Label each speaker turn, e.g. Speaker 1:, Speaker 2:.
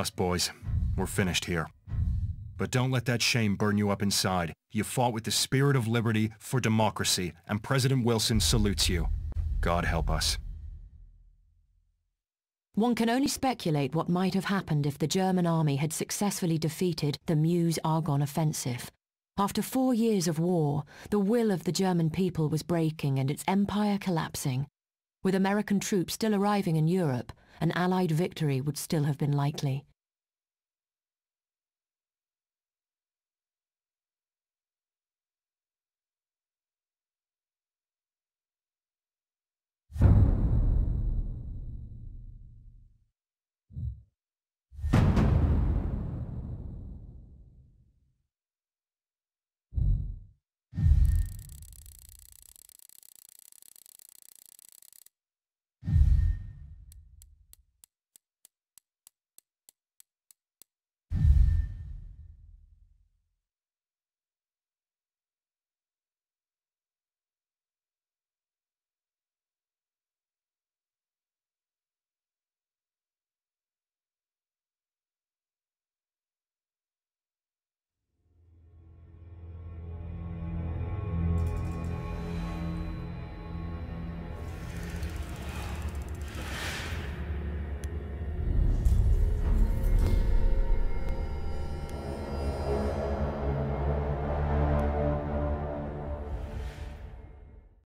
Speaker 1: lost, boys. We're finished here. But don't let that shame burn you up inside. You fought with the spirit of liberty for democracy, and President Wilson salutes you. God help us.
Speaker 2: One can only speculate what might have happened if the German army had successfully defeated the Meuse-Argonne offensive. After four years of war, the will of the German people was breaking and its empire collapsing. With American troops still arriving in Europe, an Allied victory would still have been likely.